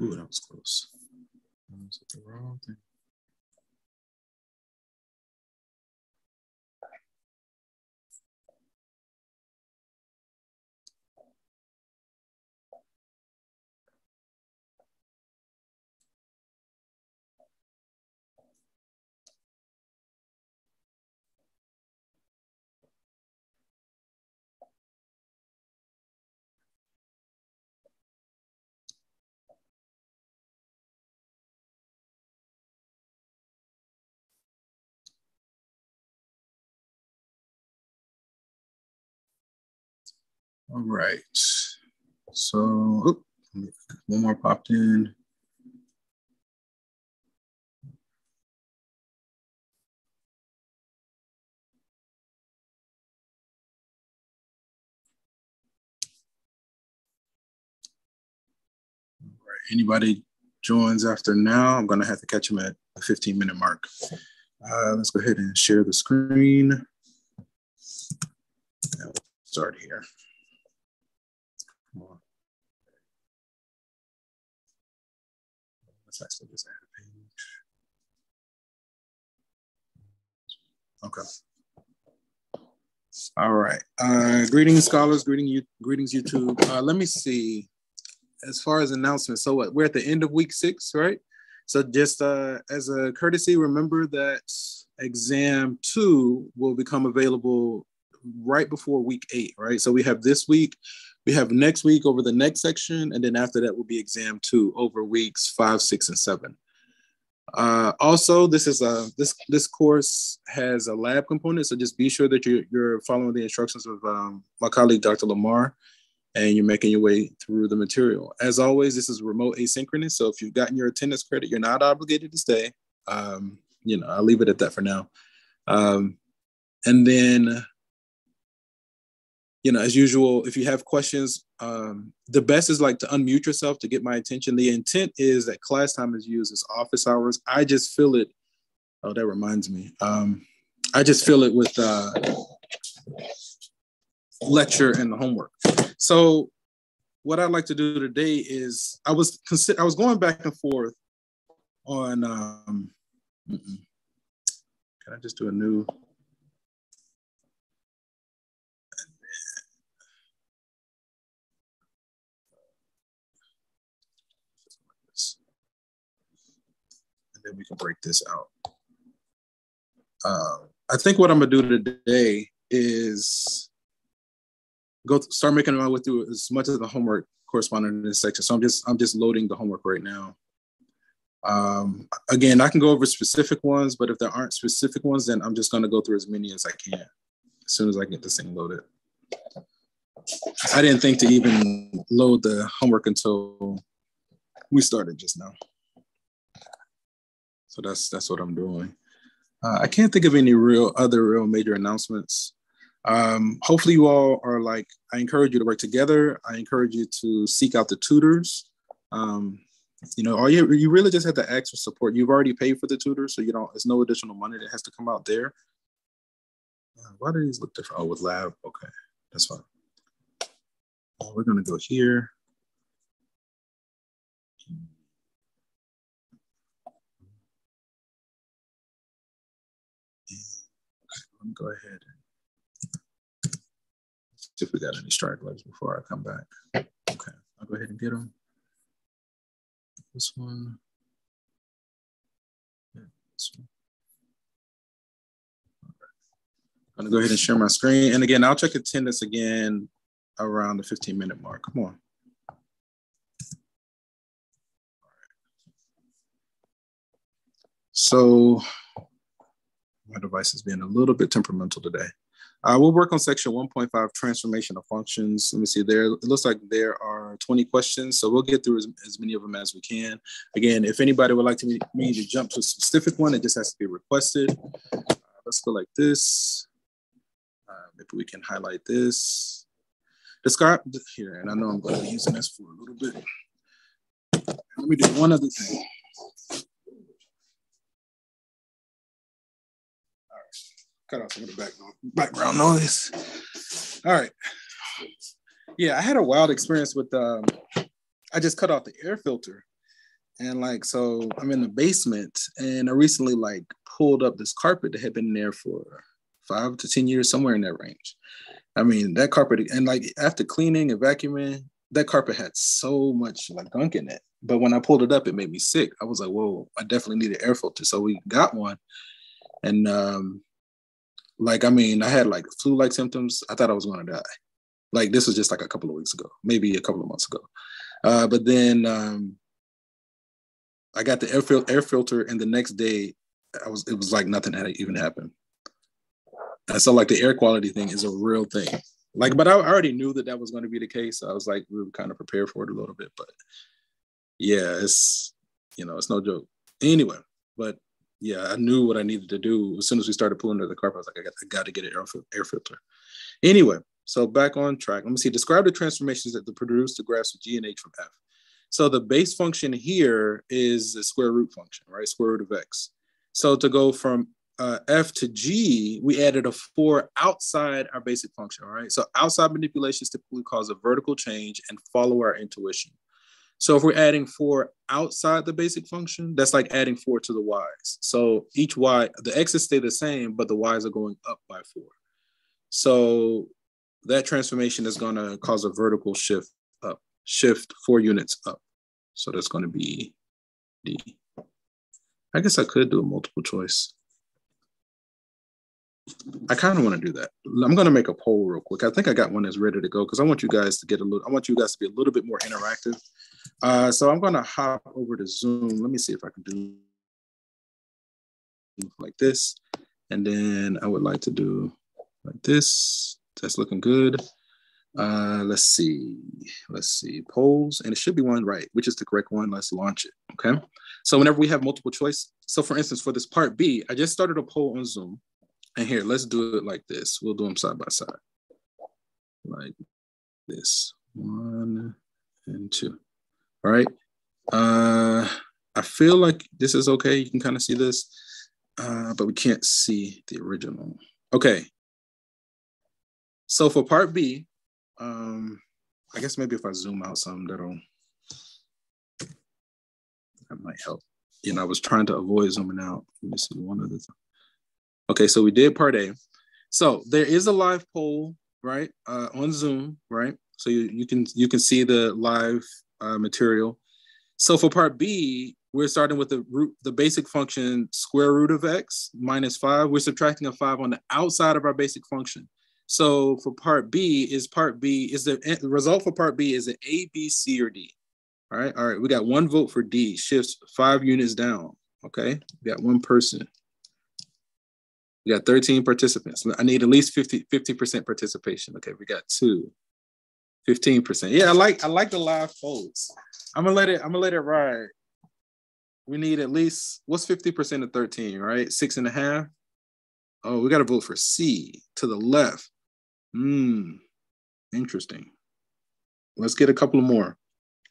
Ooh, that was close. Was it the wrong thing? All right. So, oop, one more popped in. All right. Anybody joins after now, I'm going to have to catch them at the 15 minute mark. Uh, let's go ahead and share the screen. We'll start here. Let's actually just add a page. Okay. All right. Uh, greetings, scholars. Greeting you. Greetings, YouTube. Uh, let me see. As far as announcements, so what? We're at the end of week six, right? So just uh, as a courtesy, remember that exam two will become available right before week eight, right? So we have this week, we have next week over the next section, and then after that will be exam two over weeks five, six, and seven. Uh, also, this is a this this course has a lab component, so just be sure that you're you're following the instructions of um, my colleague Dr. Lamar, and you're making your way through the material. As always, this is remote asynchronous, so if you've gotten your attendance credit, you're not obligated to stay. Um, you know, I'll leave it at that for now. Um, and then you know, as usual, if you have questions, um, the best is like to unmute yourself to get my attention. The intent is that class time is used as office hours. I just fill it. Oh, that reminds me. Um, I just fill it with uh, lecture and the homework. So, what I'd like to do today is I was consider I was going back and forth on. Um, can I just do a new? Then we can break this out. Uh, I think what I'm gonna do today is go start making my way through as much of the homework corresponding to this section. So I'm just I'm just loading the homework right now. Um, again, I can go over specific ones, but if there aren't specific ones, then I'm just gonna go through as many as I can as soon as I get this thing loaded. I didn't think to even load the homework until we started just now. So that's that's what I'm doing. Uh, I can't think of any real other real major announcements. Um, hopefully, you all are like. I encourage you to work together. I encourage you to seek out the tutors. Um, you know, all you you really just have to ask for support. You've already paid for the tutor, so you don't. It's no additional money that has to come out there. Uh, why do these look different? Oh, with lab. Okay, that's fine. Uh, we're gonna go here. Let me go ahead and see if we got any stragglers before I come back. Okay, I'll go ahead and get them. This one. This one. I'm gonna go ahead and share my screen. And again, I'll check attendance again around the 15 minute mark. Come on. So my device is being a little bit temperamental today. Uh, we'll work on section 1.5, transformation of functions. Let me see there. It looks like there are 20 questions, so we'll get through as, as many of them as we can. Again, if anybody would like to me, to jump to a specific one, it just has to be requested. Uh, let's go like this. Uh, maybe we can highlight this. Describe here, and I know I'm going to be using this for a little bit. Let me do one other thing. Cut off some of the background noise. All right. Yeah, I had a wild experience with um, I just cut off the air filter. And like, so I'm in the basement and I recently like pulled up this carpet that had been there for five to 10 years, somewhere in that range. I mean, that carpet, and like after cleaning and vacuuming, that carpet had so much like gunk in it. But when I pulled it up, it made me sick. I was like, whoa, I definitely need an air filter. So we got one. And um, like, I mean, I had like flu-like symptoms. I thought I was gonna die. Like this was just like a couple of weeks ago, maybe a couple of months ago. Uh, but then um, I got the air, fil- air filter, and the next day, I was it was like nothing had even happened. And so like the air quality thing is a real thing. Like, but I already knew that that was going to be the case. So I was like, we were kind of prepared for it a little bit. But yeah, it's you know, it's no joke. Anyway, but yeah, I knew what I needed to do as soon as we started pulling the carpet. I was like, I got, I got to get an air, air filter. Anyway, so back on track. Let me see. Describe the transformations that the produce the graphs of G and H from F. So the base function here is the square root function, right? Square root of x. So to go from uh, f to g, we added a four outside our basic function, all right? So outside manipulations typically cause a vertical change and follow our intuition. So if we're adding four outside the basic function, that's like adding four to the y's. So each y, the x's stay the same, but the y's are going up by four. So that transformation is going to cause a vertical shift up, shift four units up. So that's going to be D. I guess I could do a multiple choice. I kind of want to do that. I'm going to make a poll real quick. I think I got one that's ready to go because I want you guys to get a little, I want you guys to be a little bit more interactive. Uh, so I'm going to hop over to Zoom. Let me see if I can do like this. And then I would like to do like this. That's looking good. Uh, let's see. Let's see. Polls, and it should be one right, which is the correct one. Let's launch it. Okay. So whenever we have multiple choice, so for instance, for this part B, I just started a poll on Zoom. And here, let's do it like this. We'll do them side by side. Like this. One and two. All right. Uh I feel like this is okay. You can kind of see this, uh, but we can't see the original. Okay. So for part B, um, I guess maybe if I zoom out some, that'll that might help. You know, I was trying to avoid zooming out. Let me see one of the. Okay, so we did part A. So there is a live poll, right, uh, on Zoom, right? So you, you can you can see the live uh, material. So for part B, we're starting with the root, the basic function square root of x minus five. We're subtracting a five on the outside of our basic function. So for part B, is part B, is the, the result for part B, is it A, B, C, or D? All right, all right, we got one vote for D, shifts five units down. Okay, we got one person. We got 13 participants. I need at least 50, 50% participation. Okay, we got two. 15%. Yeah, I like I like the live polls. I'm gonna let it, I'm gonna let it ride. We need at least what's 50% of 13, right? Six and a half. Oh, we gotta vote for C to the left. Hmm. Interesting. Let's get a couple more.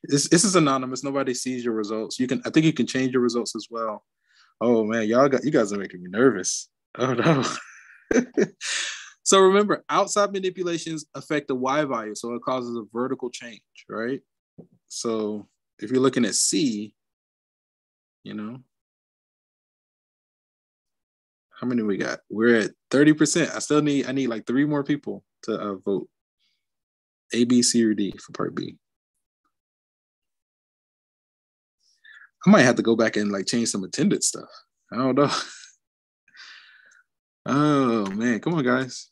This, this is anonymous. Nobody sees your results. You can I think you can change your results as well. Oh man, y'all got you guys are making me nervous. Oh no. so remember, outside manipulations affect the Y value, so it causes a vertical change, right? So if you're looking at C, you know, how many we got? We're at 30%. I still need, I need like three more people to uh, vote. A, B, C, or D for part B. I might have to go back and like change some attendance stuff. I don't know. Oh man, come on, guys.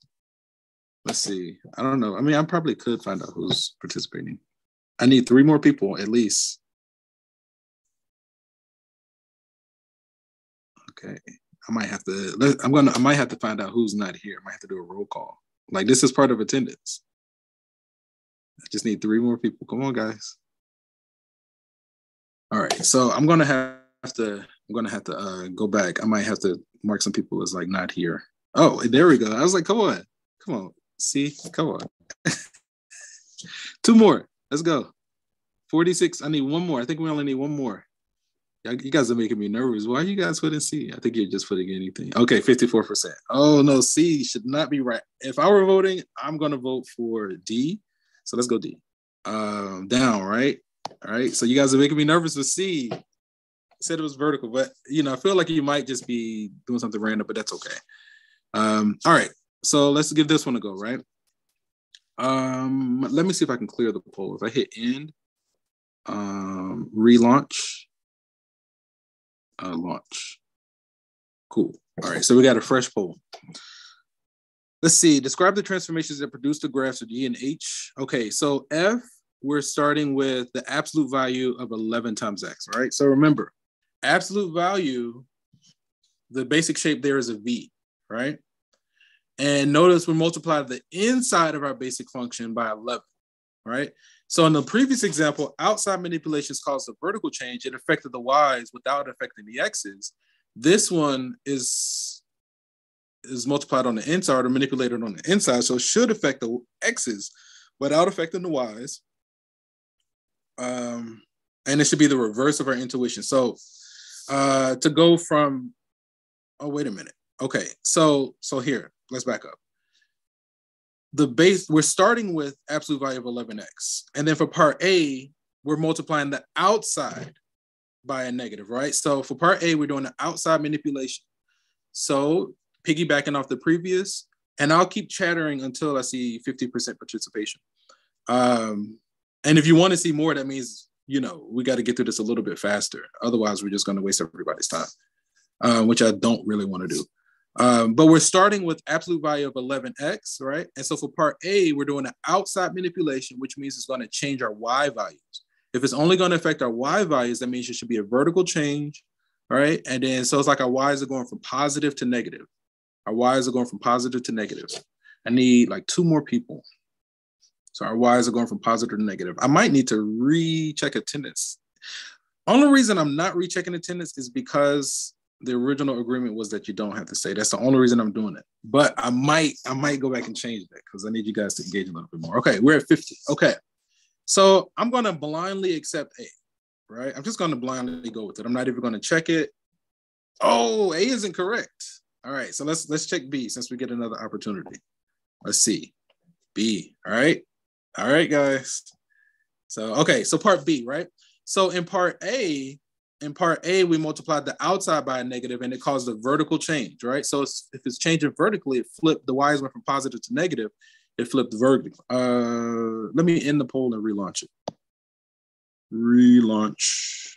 Let's see. I don't know. I mean, I probably could find out who's participating. I need three more people at least. Okay. I might have to I'm gonna I might have to find out who's not here. I might have to do a roll call. Like this is part of attendance. I just need three more people. Come on, guys. All right. So I'm gonna have to I'm gonna have to uh, go back. I might have to mark some people as like not here. Oh, there we go. I was like, come on, come on. See, come on. Two more. Let's go. 46. I need one more. I think we only need one more. You guys are making me nervous. Why you guys putting C? I think you're just putting anything. Okay, 54%. Oh no, C should not be right. If I were voting, I'm gonna vote for D. So let's go D. Um, down, right? All right. So you guys are making me nervous with C. Said it was vertical, but you know, I feel like you might just be doing something random, but that's okay. Um, all right. So let's give this one a go, right? Um, let me see if I can clear the poll. If I hit end, um, relaunch, uh, launch. Cool. All right. So we got a fresh poll. Let's see. Describe the transformations that produce the graphs of E and H. Okay. So F we're starting with the absolute value of 11 times x, right? So remember, absolute value, the basic shape there is a v, right? And notice we multiply the inside of our basic function by 11, right? So in the previous example, outside manipulations caused a vertical change. It affected the y's without affecting the x's. This one is, is multiplied on the inside or manipulated on the inside. So it should affect the x's without affecting the y's um, and it should be the reverse of our intuition. So uh, to go from, oh wait a minute. Okay, so so here, let's back up. The base we're starting with absolute value of 11x, and then for part A, we're multiplying the outside by a negative, right? So for part A, we're doing the outside manipulation. So piggybacking off the previous, and I'll keep chattering until I see 50% participation. Um, and if you want to see more, that means you know we got to get through this a little bit faster. Otherwise, we're just going to waste everybody's time, uh, which I don't really want to do. Um, but we're starting with absolute value of 11x, right? And so for part A, we're doing an outside manipulation, which means it's going to change our y values. If it's only going to affect our y values, that means it should be a vertical change, right? And then so it's like our y's are going from positive to negative. Our y's are going from positive to negative. I need like two more people. So our Y's are going from positive to negative. I might need to recheck attendance. Only reason I'm not rechecking attendance is because the original agreement was that you don't have to say. That's the only reason I'm doing it. But I might, I might go back and change that because I need you guys to engage a little bit more. Okay, we're at 50. Okay. So I'm gonna blindly accept A, right? I'm just gonna blindly go with it. I'm not even gonna check it. Oh, A isn't correct. All right, so let's let's check B since we get another opportunity. Let's see. B. All right. All right, guys. So, okay, so part B, right? So in part A, in part A, we multiplied the outside by a negative and it caused a vertical change, right? So it's, if it's changing vertically, it flipped, the Y's went from positive to negative, it flipped vertically. Uh, let me end the poll and relaunch it. Relaunch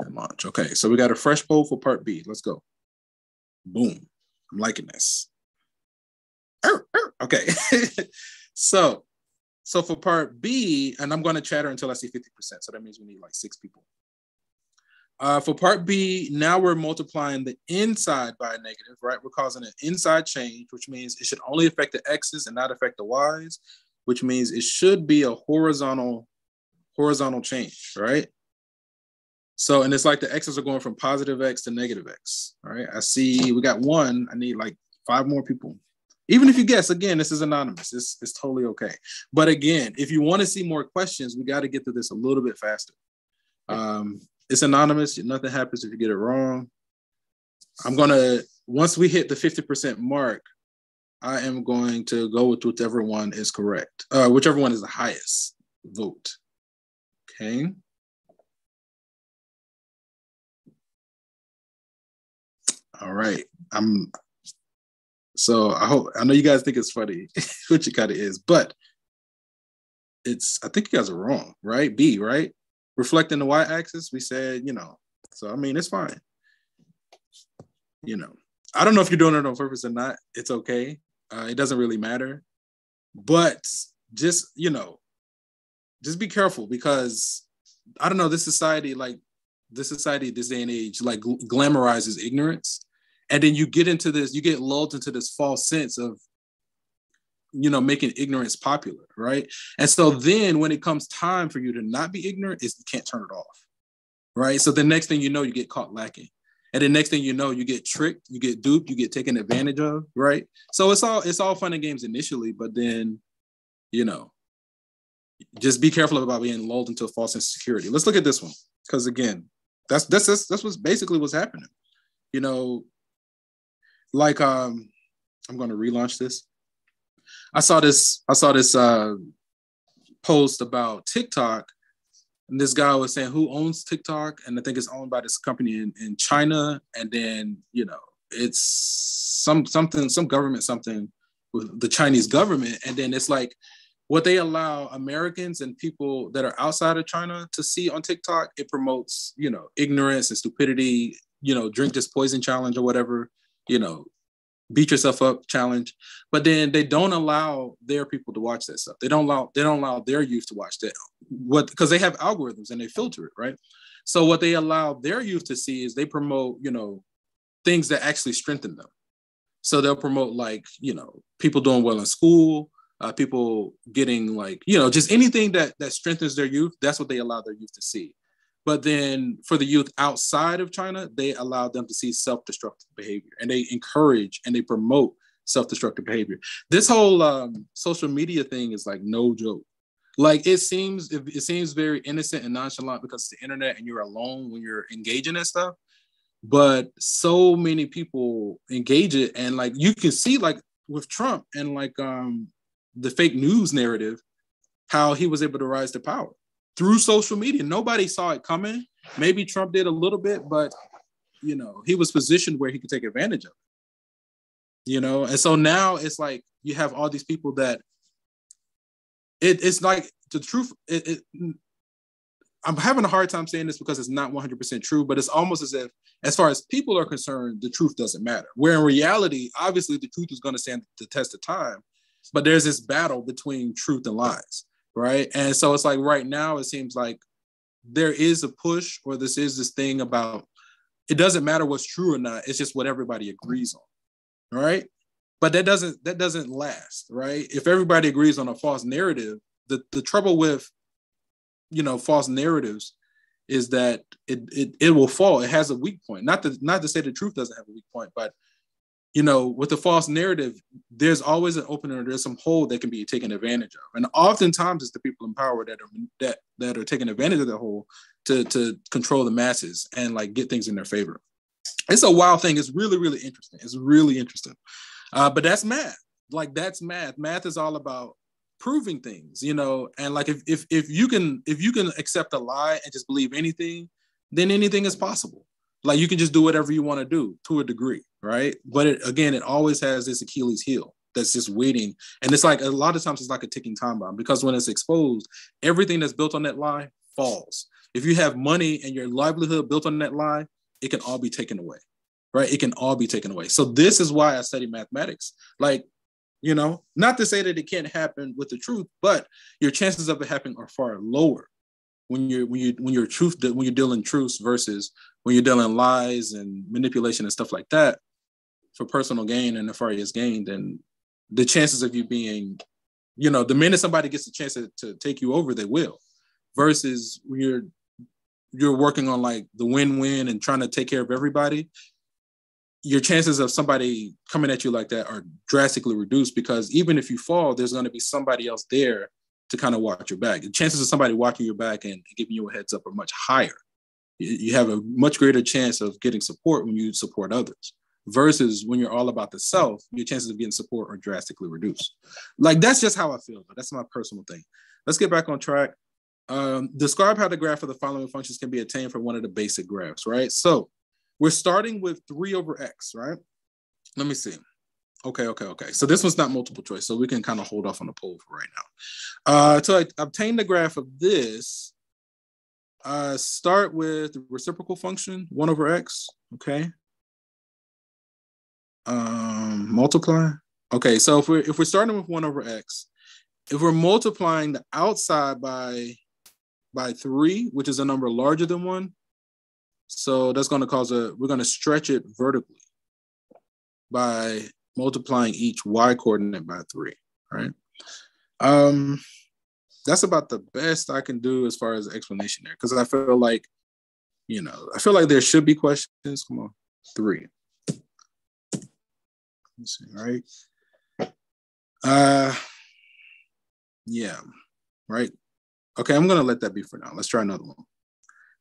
and launch. Okay, so we got a fresh poll for part B. Let's go. Boom. I'm liking this. Okay. So, so for part B, and I'm going to chatter until I see 50%. So that means we need like six people. Uh, for part B, now we're multiplying the inside by a negative, right? We're causing an inside change, which means it should only affect the x's and not affect the y's, which means it should be a horizontal horizontal change, right? So, and it's like the x's are going from positive x to negative x, all right? I see we got one. I need like five more people. Even if you guess, again, this is anonymous. It's, it's totally okay. But again, if you want to see more questions, we got to get through this a little bit faster. Um, it's anonymous. Nothing happens if you get it wrong. I'm going to, once we hit the 50% mark, I am going to go with whichever one is correct, uh, whichever one is the highest vote. Okay. All right. I'm so I hope I know you guys think it's funny, which it kind of is, but it's I think you guys are wrong, right? B, right? Reflecting the y-axis, we said, you know. So I mean, it's fine. You know, I don't know if you're doing it on purpose or not. It's okay. Uh, it doesn't really matter. But just you know, just be careful because I don't know. This society, like this society, this day and age, like glamorizes ignorance and then you get into this you get lulled into this false sense of you know making ignorance popular right? And so then when it comes time for you to not be ignorant is you can't turn it off right? So the next thing you know you get caught lacking. And the next thing you know you get tricked you get duped you get taken advantage of right? So it's all it's all fun and games initially but then you know just be careful about being lulled into a false insecurity let's look at this one because again that's that's that's, that's what's basically what's happening. You know like um i'm going to relaunch this i saw this i saw this uh post about tiktok and this guy was saying who owns TikTok, and I think it's owned by this company in, in China, and then you know it's some something some government something with the Chinese government, and then it's like what they allow Americans and people that are outside of China to see on TikTok. It promotes you know ignorance and stupidity. You know, drink this poison challenge or whatever. You know, beat yourself up challenge. But then they don't allow their people to watch that stuff. They don't allow they don't allow their youth to watch that. What because they have algorithms and they filter it right? So what they allow their youth to see is they promote you know things that actually strengthen them. So they'll promote like you know people doing well in school uh, people getting like you know just anything that that strengthens their youth that's what they allow their youth to see but then for the youth outside of China, they allow them to see self destructive behavior and they encourage and they promote self destructive behavior. This whole um, social media thing is like no joke. Like it seems, it seems very innocent and nonchalant because it's the internet and you're alone when you're engaging in stuff. But so many people engage it, and like you can see, like with Trump and like um, the fake news narrative, how he was able to rise to power through social media. Nobody saw it coming. Maybe Trump did a little bit, but you know, he was positioned where he could take advantage of it. You know, and so now it's like you have all these people that it, it's like the truth. It, it, I'm having a hard time saying this because it's not 100% true, but it's almost as if, as far as people are concerned, the truth doesn't matter. Where in reality, obviously, the truth is going to stand the test of time, but there's this battle between truth and lies right? And so it's like right now it seems like there is a push or this is this thing about it doesn't matter what's true or not, it's just what everybody agrees on, right? But that doesn't that doesn't last, right? If everybody agrees on a false narrative, the, the trouble with you know false narratives is that it, it it will fall. It has a weak point. Not to not to say the truth doesn't have a weak point, but you know, with the false narrative, there's always an opener, there's some hole that can be taken advantage of. And oftentimes it's the people in power that are that that are taking advantage of the hole to to control the masses and like get things in their favor. It's a wild thing. It's really, really interesting. It's really interesting. Uh, but that's math. Like that's math. Math is all about proving things, you know, and like if if if you can if you can accept a lie and just believe anything, then anything is possible like you can just do whatever you want to do to a degree, right? But it, again, it always has this Achilles heel that's just waiting. And it's like a lot of times it's like a ticking time bomb because when it's exposed, everything that's built on that lie falls. If you have money and your livelihood built on that lie, it can all be taken away, right? It can all be taken away. So this is why I study mathematics. Like, you know, not to say that it can't happen with the truth, but your chances of it happening are far lower when you're when you when you're truth when you're dealing truths versus when you're dealing lies and manipulation and stuff like that for personal gain and nefarious gain, then the chances of you being, you know, the minute somebody gets a chance to, to take you over, they will. Versus when you're you're working on like the win-win and trying to take care of everybody, your chances of somebody coming at you like that are drastically reduced because even if you fall, there's going to be somebody else there to kind of watch your back. The chances of somebody watching your back and giving you a heads up are much higher. You have a much greater chance of getting support when you support others versus when you're all about the self, your chances of getting support are drastically reduced. Like that's just how I feel. But that's my personal thing. Let's get back on track. Um, describe how the graph of the following functions can be attained from one of the basic graphs, right? So we're starting with three over x, right? Let me see. Okay, okay, okay. So this one's not multiple choice, so we can kind of hold off on the poll for right now. Uh, to obtain the graph of this, uh, start with the reciprocal function, one over x, okay? Um, multiply. Okay, so if we're, if we're starting with one over x, if we're multiplying the outside by, by three, which is a number larger than one, so that's gonna cause a, we're gonna stretch it vertically by multiplying each y coordinate by three, right? Um, that's about the best I can do as far as explanation there, because I feel like, you know, I feel like there should be questions. Come on, three. Let's see, right? Uh, yeah, right. Okay, I'm gonna let that be for now. Let's try another one.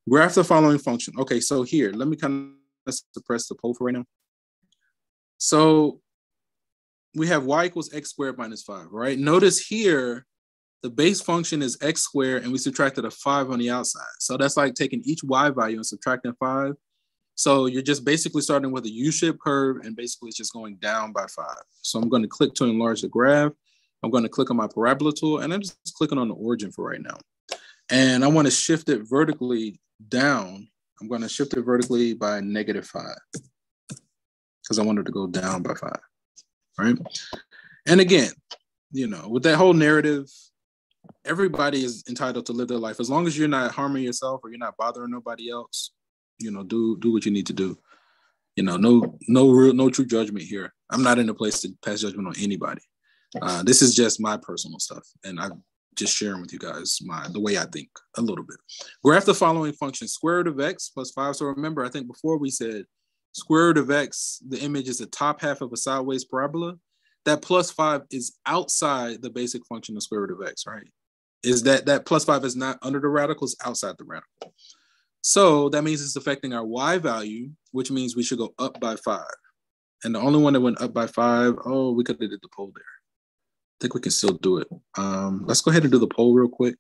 Graph the following function. Okay, so here, let me kind of suppress the poll for right now. So we have y equals x squared minus five, right? Notice here, the base function is x squared and we subtracted a five on the outside. So that's like taking each y value and subtracting five. So you're just basically starting with a U-shaped curve and basically it's just going down by five. So I'm going to click to enlarge the graph. I'm going to click on my parabola tool and I'm just clicking on the origin for right now. And I want to shift it vertically down. I'm going to shift it vertically by negative five because I wanted to go down by five, right? And again, you know, with that whole narrative, everybody is entitled to live their life as long as you're not harming yourself or you're not bothering nobody else. You know, do do what you need to do. You know, no no real no true judgment here. I'm not in a place to pass judgment on anybody. Uh, this is just my personal stuff, and I'm just sharing with you guys my the way I think a little bit. Graph the following function: square root of x plus five. So remember, I think before we said square root of x, the image is the top half of a sideways parabola. That plus five is outside the basic function of square root of x, right? Is that that plus five is not under the radical, it's outside the radical. So that means it's affecting our y value, which means we should go up by five. And the only one that went up by five, oh, we could have did the poll there. I think we can still do it. Um, let's go ahead and do the poll real quick.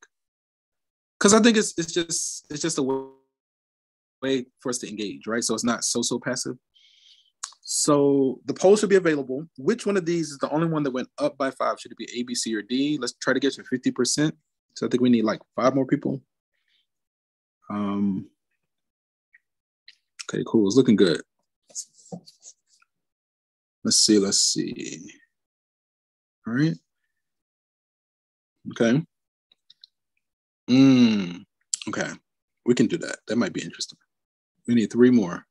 Cause I think it's it's just it's just a way for us to engage, right? So it's not so so passive. So the poll should be available. Which one of these is the only one that went up by five? Should it be A, B, C, or D? Let's try to get to 50%. So I think we need like five more people. Um, okay, cool. It's looking good. Let's see, let's see. All right. Okay. Mm, okay. We can do that. That might be interesting. We need three more.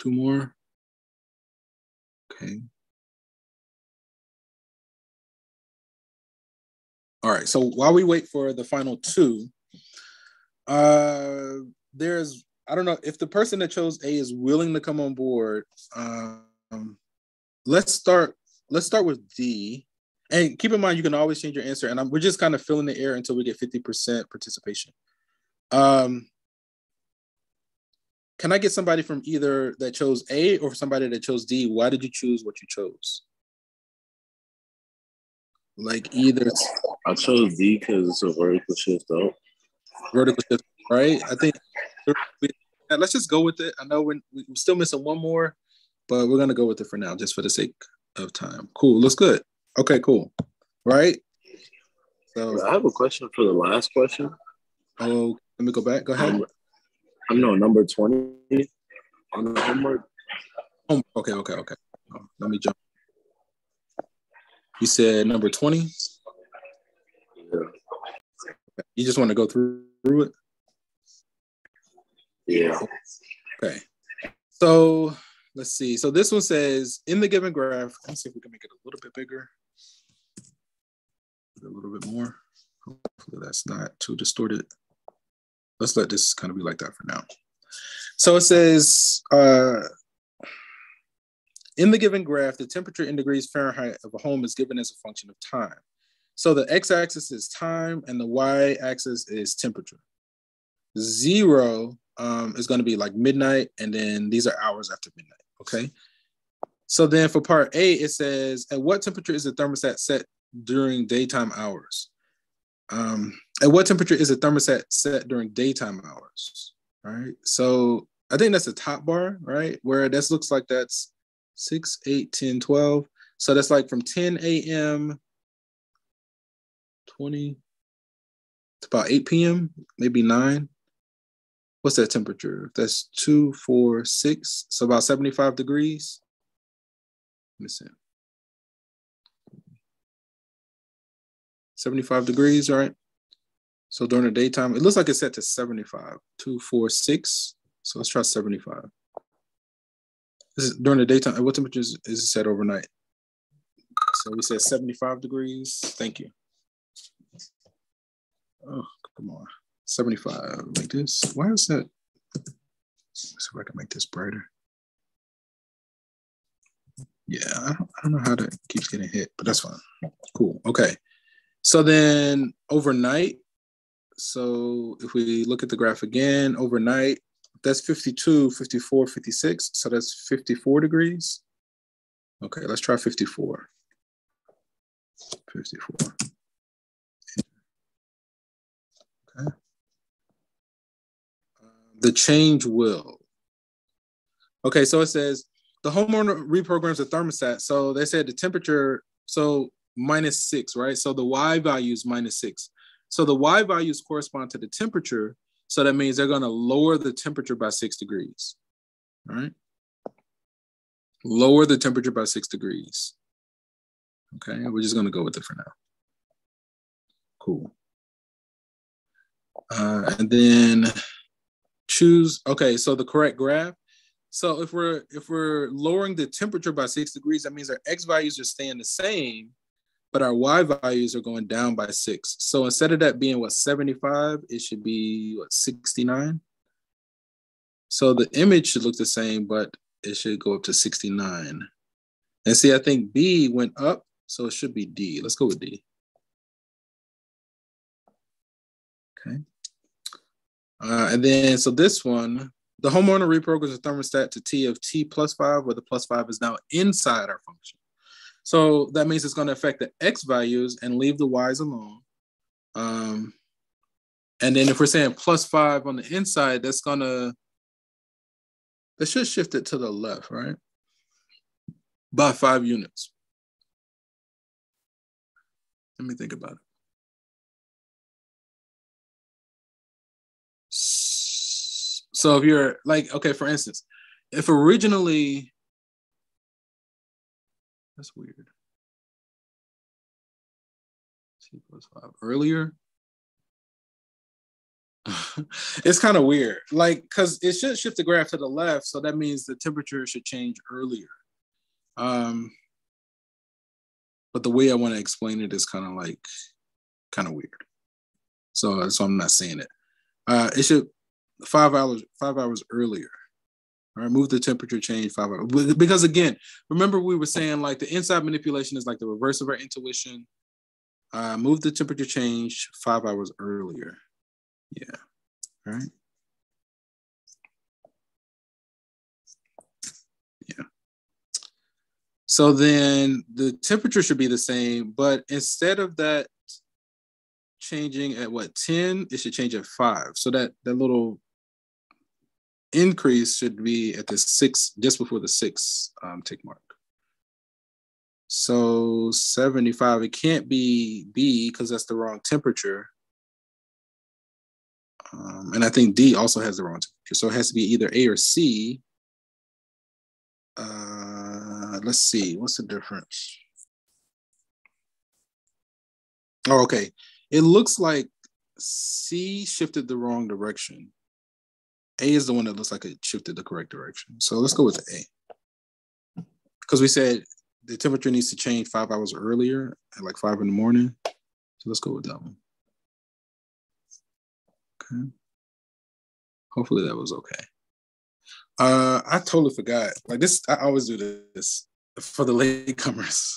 Two more. Okay. All right. So while we wait for the final two, uh, there's I don't know if the person that chose A is willing to come on board. Um, let's start. Let's start with D. And keep in mind, you can always change your answer. And I'm, we're just kind of filling the air until we get 50% participation. Um, can I get somebody from either that chose A or somebody that chose D? Why did you choose what you chose? Like either I chose D because it's a vertical shift out. Vertical shift, right? I think let's just go with it. I know we're, we're still missing one more, but we're gonna go with it for now, just for the sake of time. Cool, looks good. Okay, cool. Right? So I have a question for the last question. Oh, let me go back. Go ahead. Um, I know number 20 on the homework. Oh, okay, okay, okay. Oh, let me jump. You said number 20? Yeah. You just want to go through, through it? Yeah. Okay. So let's see. So this one says in the given graph, let's see if we can make it a little bit bigger. A little bit more. Hopefully that's not too distorted let's let this kind of be like that for now. So it says, uh, in the given graph, the temperature in degrees Fahrenheit of a home is given as a function of time. So the x-axis is time and the y-axis is temperature. Zero um, is going to be like midnight, and then these are hours after midnight. Okay. So then for part A, it says, at what temperature is the thermostat set during daytime hours? Um, at what temperature is the thermostat set during daytime hours? Right. So I think that's the top bar, right? Where this looks like that's 6, 8, 10, 12. So that's like from 10 a.m. 20 to about 8 p.m., maybe 9. What's that temperature? That's 2, 4, 6. So about 75 degrees. Let me see. 75 degrees, right? So during the daytime, it looks like it's set to 75, two, four, six. So let's try 75. This is during the daytime. What temperature is, is it set overnight? So we said 75 degrees. Thank you. Oh, come on. 75 like this. Why is that? Let's see if I can make this brighter. Yeah, I don't, I don't know how that keeps getting hit, but that's fine. Cool. Okay. So then overnight, so if we look at the graph again, overnight, that's 52, 54, 56. So that's 54 degrees. Okay, let's try 54. 54. Okay. Um, the change will. Okay, so it says the homeowner reprograms the thermostat. So they said the temperature, so minus six, right? So the Y value is minus six. So the Y values correspond to the temperature. So that means they're going to lower the temperature by six degrees. All right. Lower the temperature by six degrees. Okay, we're just going to go with it for now. Cool. Uh, and then choose, okay, so the correct graph. So if we're if we're lowering the temperature by six degrees, that means our x values are staying the same, but our y values are going down by six. So instead of that being what 75, it should be what 69. So the image should look the same, but it should go up to 69. And see, I think B went up, so it should be D. Let's go with D. Okay. Uh, and then, so this one, the homeowner reprograms the thermostat to T of T plus five, where the plus five is now inside our function. So that means it's going to affect the X values and leave the Y's alone. Um, and then if we're saying plus five on the inside, that's going to, that should shift it to the left, right? By five units. Let me think about it. So if you're like, okay, for instance, if originally, that's weird. T plus five earlier. it's kind of weird, like because it should shift the graph to the left, so that means the temperature should change earlier. Um, but the way I want to explain it is kind of like kind of weird. So so I'm not saying it. Uh, it should five hours five hours earlier. All right, move the temperature change five hours because again, remember we were saying like the inside manipulation is like the reverse of our intuition. Uh, move the temperature change five hours earlier. Yeah. All right. Yeah. So then the temperature should be the same, but instead of that changing at what 10, it should change at five. So that that little increase should be at the six, just before the six um, tick mark. So 75, it can't be B because that's the wrong temperature. Um, and I think D also has the wrong temperature. So it has to be either A or C. Uh, let's see, what's the difference? Oh, okay. It looks like C shifted the wrong direction. A is the one that looks like it shifted the correct direction. So let's go with A. Because we said the temperature needs to change five hours earlier at like five in the morning. So let's go with that one. Okay. Hopefully that was okay. Uh, I totally forgot. Like this, I always do this for the latecomers.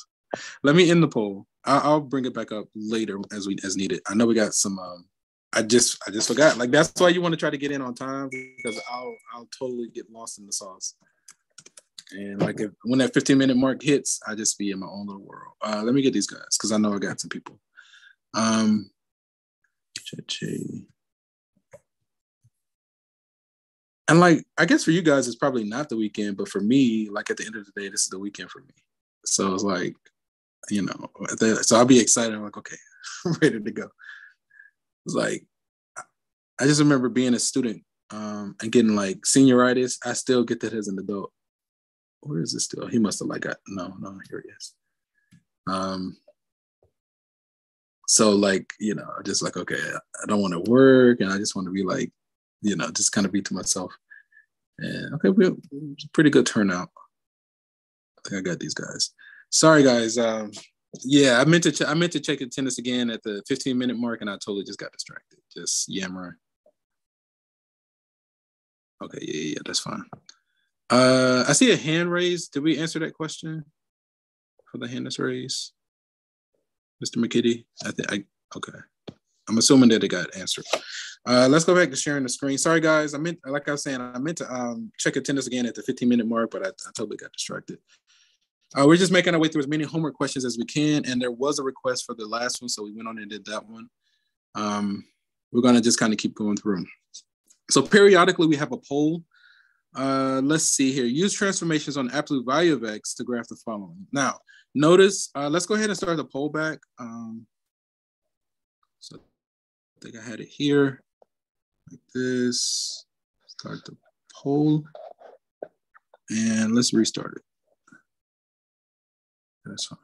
Let me end the poll. I'll, bring it back up later as we as needed. I know we got some um, I just I just forgot. Like that's why you want to try to get in on time because I'll I'll totally get lost in the sauce. And like if, when that 15 minute mark hits, I just be in my own little world. Uh, let me get these guys because I know I got some people. Um, and like I guess for you guys it's probably not the weekend, but for me, like at the end of the day, this is the weekend for me. So it's like, you know, so I'll be excited. I'm like, okay, I'm ready to go like, I just remember being a student um, and getting like senioritis. I still get that as an adult. Where is this still? He must have like got no, no, here he is. Um, so like, you know, just like, okay, I don't want to work and I just want to be like, you know, just kind of be to myself. And okay, we pretty good turnout. I think I got these guys. Sorry guys. Um, yeah, I meant to. Ch- I meant to check attendance again at the 15 minute mark, and I totally just got distracted, just yammering. Okay, yeah, yeah, that's fine. Uh, I see a hand raised. Did we answer that question for the hand that's raised, Mr. McKitty? I think I okay. I'm assuming that it got answered. Uh, let's go back to sharing the screen. Sorry, guys. I meant, like I was saying, I meant to um, check attendance again at the 15 minute mark, but I, I totally got distracted. Uh, we're just making our way through as many homework questions as we can, and there was a request for the last one, so we went on and did that one. Um, we're gonna just kind of keep going through. So periodically we have a poll. Uh, let's see here. Use transformations on absolute value of x to graph the following. Now, notice, uh, let's go ahead and start the poll back. Um, so I think I had it here like this. Start the poll and let's restart it. That's fine.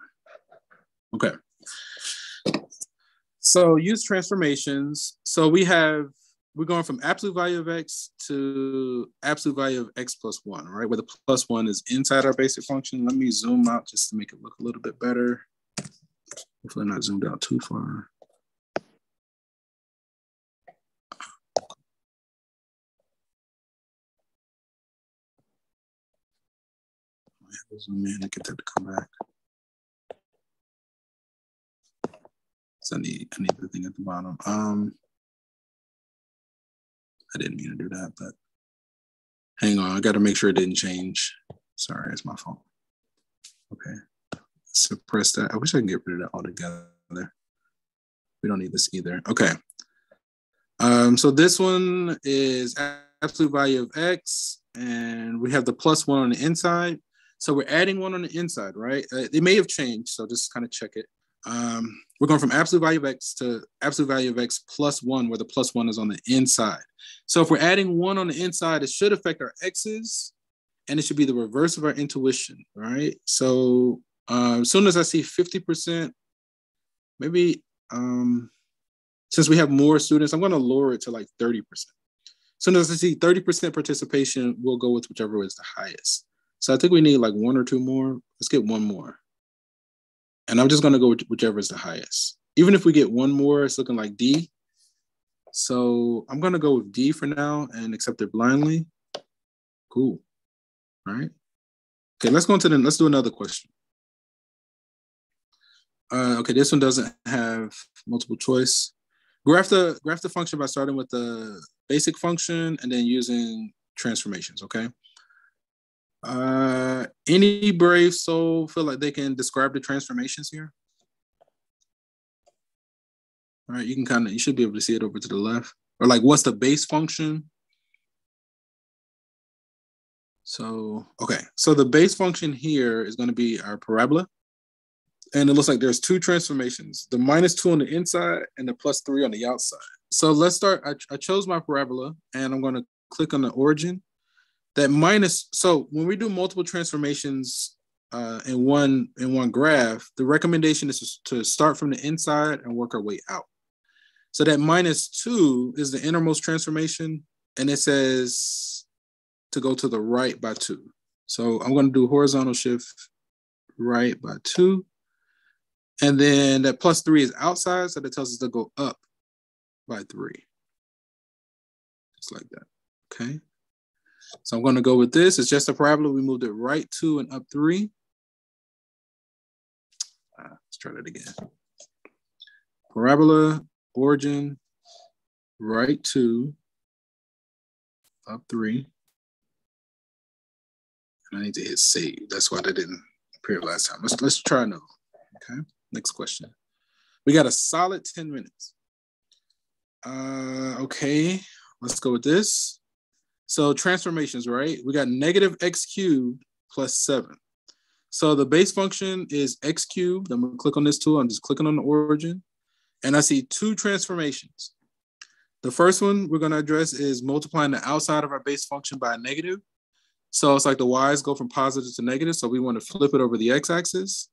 Okay. So use transformations. So we have, we're going from absolute value of x to absolute value of x plus one, right? Where the plus one is inside our basic function. Let me zoom out just to make it look a little bit better. Hopefully not zoomed out too far. zoom in and get that to come back. So I need I need the thing at the bottom. Um I didn't mean to do that, but hang on, I gotta make sure it didn't change. Sorry, it's my fault. Okay. Suppress that. I wish I could get rid of that altogether. We don't need this either. Okay. Um, so this one is absolute value of x, and we have the plus one on the inside. So we're adding one on the inside, right? Uh, it may have changed, so just kind of check it. Um, we're going from absolute value of x to absolute value of x plus one, where the plus one is on the inside. So if we're adding one on the inside, it should affect our x's, and it should be the reverse of our intuition, right? So uh, as soon as I see 50%, maybe um, since we have more students, I'm going to lower it to like 30%. As soon as I see 30% participation, we'll go with whichever is the highest. So I think we need like one or two more. Let's get one more. And I'm just gonna go with whichever is the highest. Even if we get one more, it's looking like D. So I'm gonna go with D for now and accept it blindly. Cool. All right. Okay, let's go into the, let's do another question. Uh, okay, this one doesn't have multiple choice. Graph the, graph the function by starting with the basic function and then using transformations, okay? Uh, any brave soul feel like they can describe the transformations here? All right, you can kind of, you should be able to see it over to the left. Or like, what's the base function? So, okay, so the base function here is gonna be our parabola. And it looks like there's two transformations, the minus two on the inside and the plus three on the outside. So let's start, I, I chose my parabola and I'm gonna click on the origin that minus so when we do multiple transformations uh, in one in one graph the recommendation is to start from the inside and work our way out. So that minus two is the innermost transformation and it says to go to the right by two. So i'm going to do horizontal shift right by two. And then that plus three is outside so that tells us to go up by three. Just like that okay so I'm going to go with this. It's just a parabola. We moved it right two and up three. Uh, let's try that again. Parabola, origin, right two, up three. And I need to hit save. That's why that didn't appear last time. Let's, let's try another. Okay, next question. We got a solid 10 minutes. Uh, okay, let's go with this. So transformations, right? We got negative x cubed plus seven. So the base function is x cubed. I'm gonna click on this tool. I'm just clicking on the origin. And I see two transformations. The first one we're gonna address is multiplying the outside of our base function by a negative. So it's like the y's go from positive to negative. So we wanna flip it over the x-axis.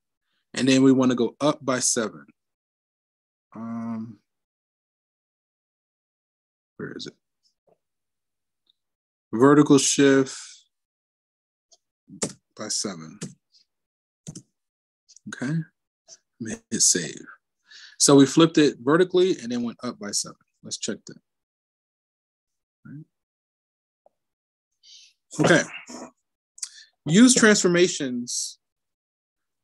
And then we wanna go up by seven. Um, where is it? Vertical shift by seven. Okay, hit save. So we flipped it vertically and then went up by seven. Let's check that. Okay. Use transformations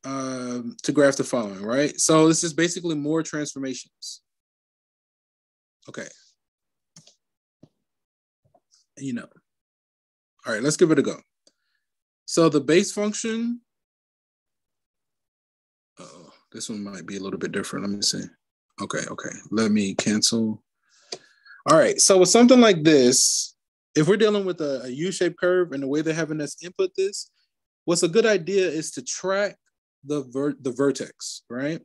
um, to graph the following, right? So this is basically more transformations. Okay. You know, all right, let's give it a go. So the base function oh, This one might be a little bit different. Let me see. Okay, okay. Let me cancel. All right. So with something like this, if we're dealing with a a U-shaped curve and the way they're having us input this, what's a good idea is to track the ver- the vertex, right?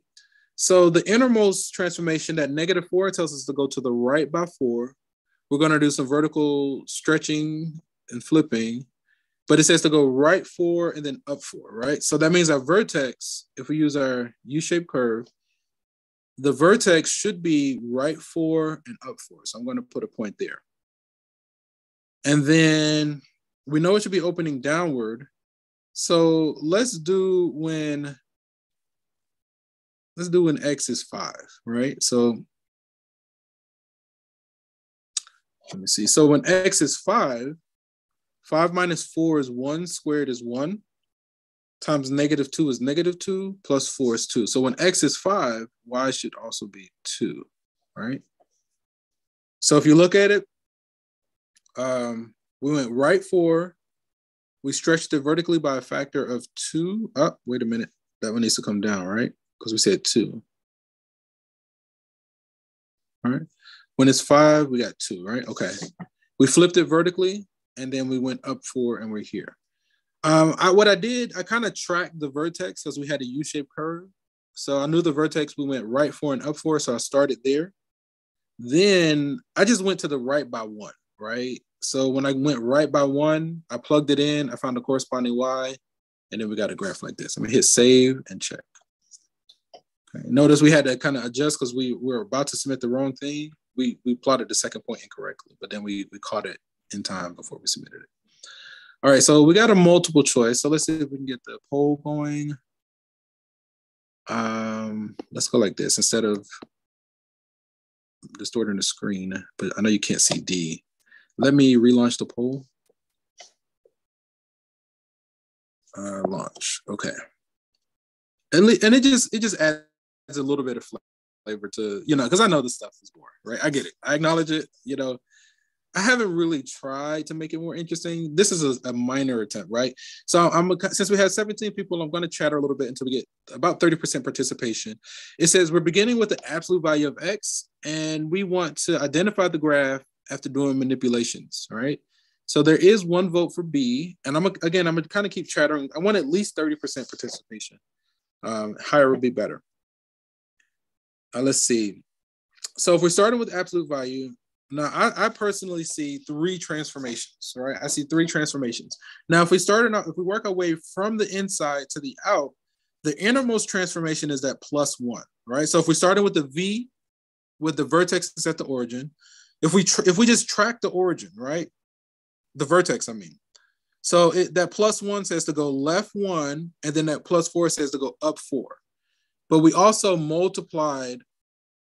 So the innermost transformation, that negative four tells us to go to the right by four. We're going to do some vertical stretching and flipping, but it says to go right four and then up four, right? So that means our vertex, if we use our U-shaped curve, the vertex should be right four and up four. So I'm going to put a point there. And then we know it should be opening downward. So let's do when let's do when x is five, right? So let me see. So when x is five, five minus four is one, squared is one, times negative two is negative two, plus four is two. So when x is five, y should also be two, right? So if you look at it, um, we went right four, we stretched it vertically by a factor of two. Oh, wait a minute. That one needs to come down, right? Because we said two. All right. When it's five, we got two, right? Okay. We flipped it vertically and then we went up four and we're here. Um, I, what I did, I kind of tracked the vertex because we had a U-shaped curve. So I knew the vertex, we went right four and up four. So I started there. Then I just went to the right by one, right? So when I went right by one, I plugged it in, I found the corresponding Y, and then we got a graph like this. I'm gonna hit save and check. Okay. Notice we had to kind of adjust because we were about to submit the wrong thing. We we plotted the second point incorrectly, but then we we caught it in time before we submitted it. All right, so we got a multiple choice. So let's see if we can get the poll going. Um, let's go like this instead of distorting the screen, but I know you can't see D. Let me relaunch the poll. Uh, launch. Okay. And, and it just it just adds a little bit of flavor to you know because I know this stuff is boring, right? I get it. I acknowledge it. You know, I haven't really tried to make it more interesting. This is a, a minor attempt, right? So I'm a, since we have 17 people, I'm going to chatter a little bit until we get about 30% participation. It says we're beginning with the absolute value of x, and we want to identify the graph after doing manipulations, right? So there is one vote for B, and I'm again I'm gonna kind of keep chattering. I want at least 30% participation. Um, higher would be better. Uh, let's see. So if we're starting with absolute value, now I, I, personally see three transformations, right? I see three transformations. Now, if we start out, if we work our way from the inside to the out, the innermost transformation is that plus one, right? So if we started with the V, with the vertex is at the origin, if we tr- if we just track the origin, right? The vertex, I mean. So it, that plus one says to go left one, and then that plus four says to go up four. But we also multiplied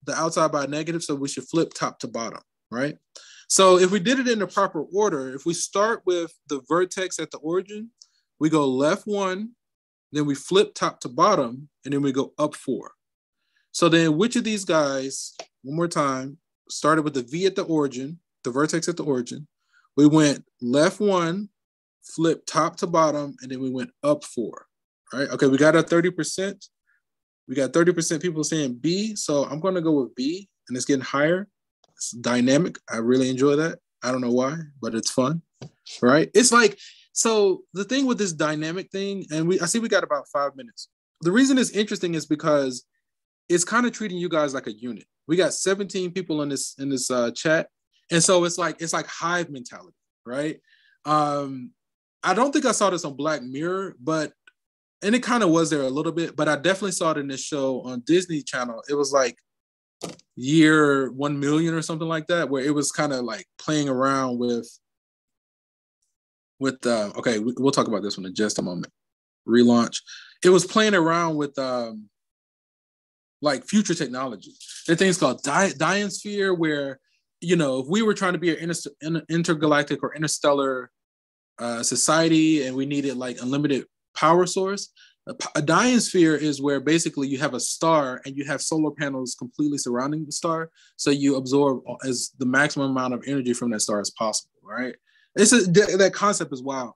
the outside by negative, so we should flip top to bottom, right? So if we did it in the proper order, if we start with the vertex at the origin, we go left one, then we flip top to bottom, and then we go up four. So then which of these guys, one more time, started with the V at the origin, the vertex at the origin. We went left one, flip top to bottom, and then we went up four. right? Okay, we got our 30%. We got 30% people saying B. So I'm going to go with B, and it's getting higher. It's dynamic. I really enjoy that. I don't know why, but it's fun. Right. It's like, so the thing with this dynamic thing, and we I see we got about five minutes. The reason it's interesting is because it's kind of treating you guys like a unit. We got 17 people in this in this uh, chat, and so it's like it's like hive mentality, right? Um, I don't think I saw this on Black Mirror, but and it kind of was there a little bit, but I definitely saw it in this show on Disney Channel. It was like year one million or something like that, where it was kind of like playing around with with uh, okay, we'll talk about this one in just a moment. Relaunch. It was playing around with um like future technology. Are things called di- Dyson sphere, where you know if we were trying to be an inter- intergalactic or interstellar uh, society and we needed like unlimited power source, a, Dyson sphere is where basically you have a star and you have solar panels completely surrounding the star, so you absorb as the maximum amount of energy from that star as possible. Right? It's a, that concept is wild.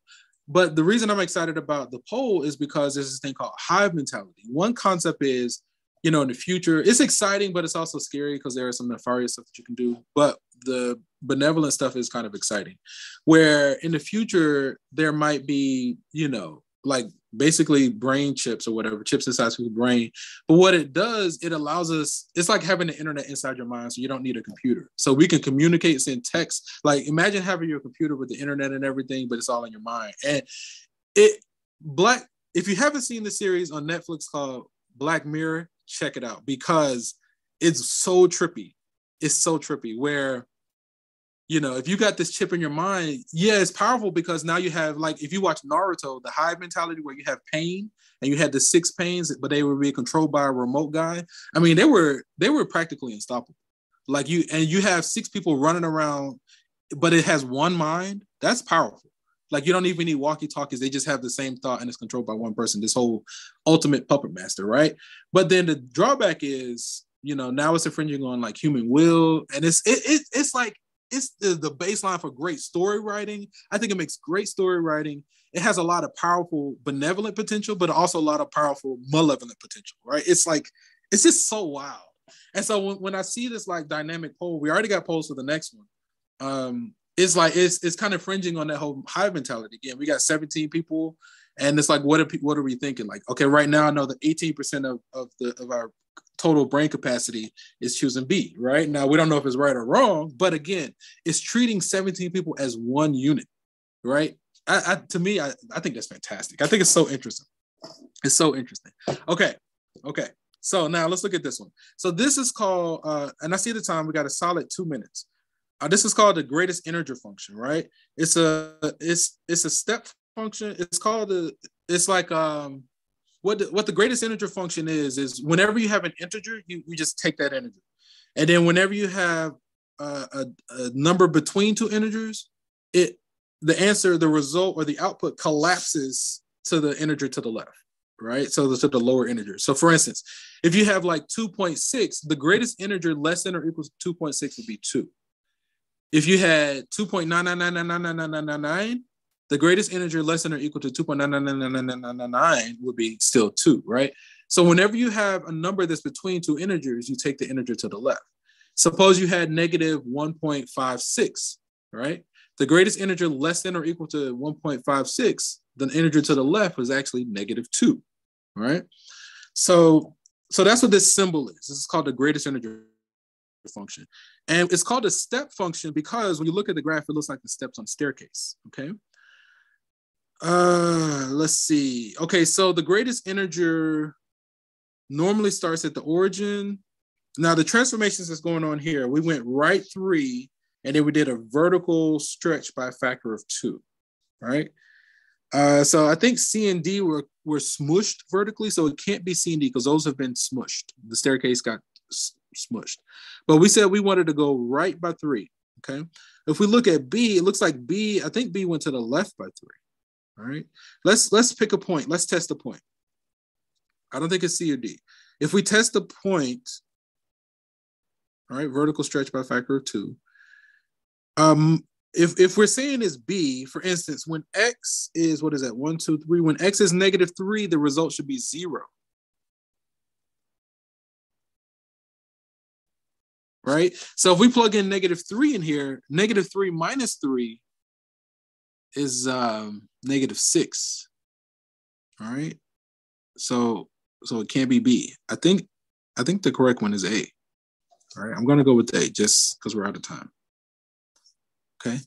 But the reason I'm excited about the poll is because there's this thing called hive mentality. One concept is you know, in the future, it's exciting, but it's also scary because there is some nefarious stuff that you can do. But the benevolent stuff is kind of exciting. Where in the future, there might be, you know, like basically brain chips or whatever, chips inside your brain. But what it does, it allows us, it's like having the internet inside your mind, so you don't need a computer. So we can communicate in text. Like imagine having your computer with the internet and everything, but it's all in your mind. And it black, if you haven't seen the series on Netflix called Black Mirror, check it out because it's so trippy. It's so trippy where you know, if you got this chip in your mind, yeah, it's powerful because now you have like if you watch Naruto, the hive mentality where you have pain and you had the six pains, but they were being controlled by a remote guy. I mean, they were they were practically unstoppable. Like you and you have six people running around, but it has one mind. That's powerful. Like you don't even need walkie-talkies. They just have the same thought and it's controlled by one person. This whole ultimate puppet master, right? But then the drawback is, you know, now it's infringing on like human will, and it's it, it it's like it's the, the baseline for great story writing. I think it makes great story writing. It has a lot of powerful benevolent potential, but also a lot of powerful malevolent potential, right? It's like it's just so wild. And so when, when I see this like dynamic poll, we already got polls for the next one. Um, it's like it's it's kind of fringing on that whole hive mentality again. We got 17 people, and it's like, what are what are we thinking? Like, okay, right now I know that 18% of, of the of our total brain capacity is choosing B, right? Now we don't know if it's right or wrong, but again, it's treating 17 people as one unit, right? I, I to me, I, I think that's fantastic. I think it's so interesting. It's so interesting. Okay, okay. So now let's look at this one. So this is called, uh, and I see the time. We got a solid two minutes. Uh, this is called the greatest integer function, right? It's a it's it's a step function. It's called a it's like um what the, what the greatest integer function is is whenever you have an integer, you, you just take that integer, and then whenever you have a, a, a number between two integers, it the answer, the result, or the output collapses to the integer to the left, right? So to the lower integer. So for instance, if you have like 2.6, the greatest integer less than or equals 2.6 would be 2. If you had 2.999999999, the greatest integer less than or equal to 2.9999999 would be still 2, right? So whenever you have a number that's between two integers, you take the integer to the left. Suppose you had negative 1.56, right? The greatest integer less than or equal to 1.56, the integer to the left was actually negative 2, right? So, so that's what this symbol is. This is called the greatest integer function. And it's called a step function because when you look at the graph, it looks like the steps on staircase, okay? Uh, let's see. Okay, so the greatest integer normally starts at the origin. Now the transformations that's going on here, we went right three, and then we did a vertical stretch by a factor of two, right? Uh, so I think C and D were were smushed vertically, so it can't be C and D because those have been smushed. The staircase got smushed. But we said we wanted to go right by three. Okay. If we look at B, it looks like B, I think B went to the left by three. All right. Let's let's pick a point. Let's test a point. I don't think it's C or D. If we test the point, all right, vertical stretch by factor of two. Um, if if we're saying is B, for instance, when X is what is that? One, two, three. When X is negative three, the result should be zero. right? So if we plug in negative three in here, negative three minus three is um, negative six. All right. So so it can't be B. I think I think the correct one is A. All right. I'm gonna go with A just because we're out of time. Okay.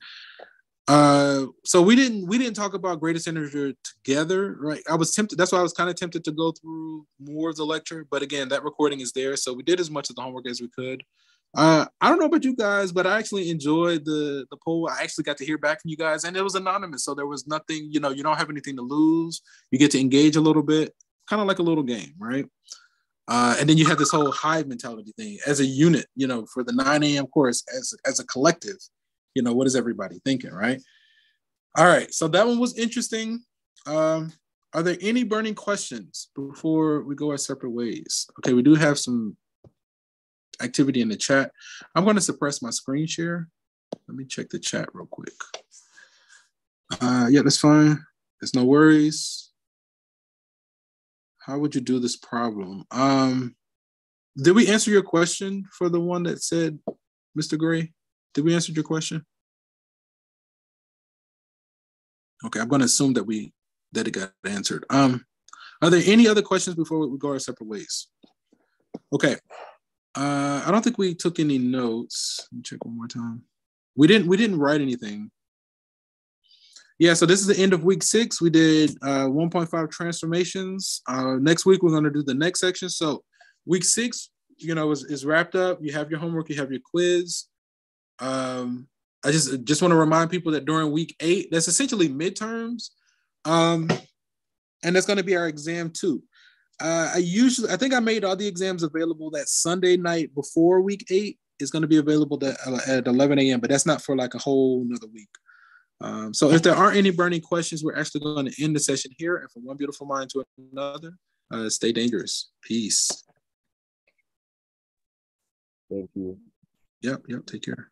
Uh, so we didn't we didn't talk about greatest integer together, right? I was tempted. That's why I was kind of tempted to go through more of the lecture, but again, that recording is there, so we did as much of the homework as we could. Uh, I don't know about you guys, but I actually enjoyed the the poll. I actually got to hear back from you guys, and it was anonymous, so there was nothing. You know, you don't have anything to lose. You get to engage a little bit, kind of like a little game, right? Uh, and then you have this whole hive mentality thing as a unit. You know, for the 9 a.m. course, as as a collective, you know, what is everybody thinking, right? All right, so that one was interesting. Um, are there any burning questions before we go our separate ways? Okay, we do have some activity in the chat. I'm going to suppress my screen share. Let me check the chat real quick. Uh, yeah, that's fine. There's no worries. How would you do this problem? Um, did we answer your question for the one that said, Mr. Gray? Did we answer your question? Okay, I'm going to assume that we that it got answered. Um, are there any other questions before we go our separate ways? Okay. Uh, I don't think we took any notes. Check one more time. We didn't. We didn't write anything. Yeah. So this is the end of week six. We did uh, 1.5 transformations. Uh, next week we're going to do the next section. So week six, you know, is, is wrapped up. You have your homework. You have your quiz. Um, I just just want to remind people that during week eight, that's essentially midterms, um, and that's going to be our exam too. Uh, I usually, I think I made all the exams available that Sunday night before week eight is going to be available to, uh, at 11 a.m., but that's not for like a whole another week. Um, so if there aren't any burning questions, we're actually going to end the session here. And from one beautiful mind to another, uh, stay dangerous. Peace. Thank you. Yep, yep. Take care.